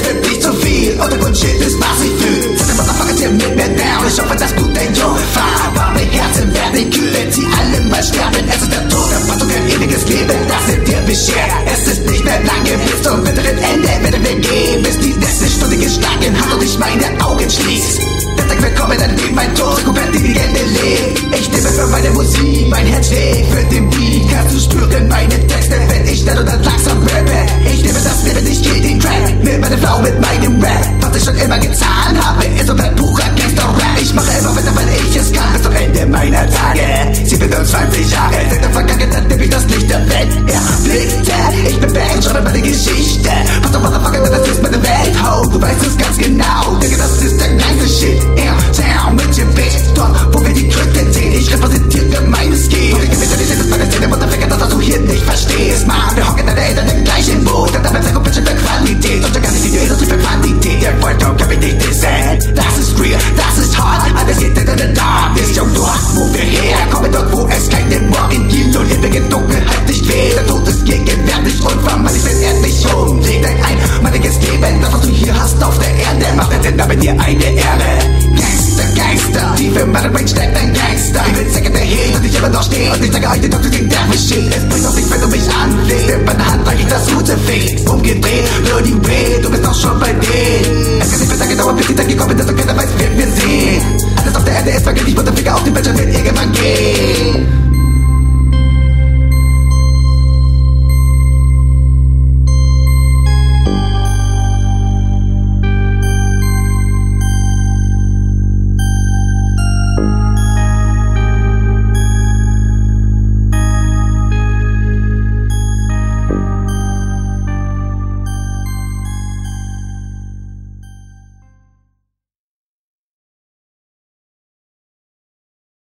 es wird nicht zu viel Und der Untergrundschild ist, was ich fühl. Diese Motherfucker ziehen mit mir down Ich hoffe, dass du dein Junge fahr Warme Herzen werden kühl Wenn sie alle mal sterben. Es ist der Tod, der Motto, ein ewiges Leben Das sind wir beschert. Es ist nicht mehr lange bis zum bitteren Ende Werden wir gehen, bis die letzte Stunde geschlagen hat Und ich meine Augen schließt Der Tag wird kommen, an dem mein Tod Komplett die Legende lebt Ich nehme für meine Musik mein Herz schlägt für den Beat. Meine Frau mit meinem Rap. Was ich schon immer getan habe, ist so ein purer Gangster-Rap. Ich mache immer weiter, weil ich es kann, bis zum Ende meiner Tage. Sie bin 20 Jahre, seit der Vergangenheit nehme ich das Licht der Welt. Erblickte, ich bin Band, schreibe meine Geschichte. Was der dir eine Ehre. Gangster, Gangster, tief im meinem steckt ein Gangster. Ich will bin second dahin und ich immer noch stehen. Und ich sage heute, doch du gegen der Machine. Es bringt doch nichts, wenn du mich anlegst. Mit meiner Hand trage ich das gute Fee. Umgedreht, nur die Weh, du bist doch schon bei denen. Es kann nicht mehr lange dauern, bis die Tage kommen, dass doch keiner weiß, wer wir sehen. Alles auf der Erde ist vergeben, ich muss den auf den Bildschirm, wird irgendwann gehen.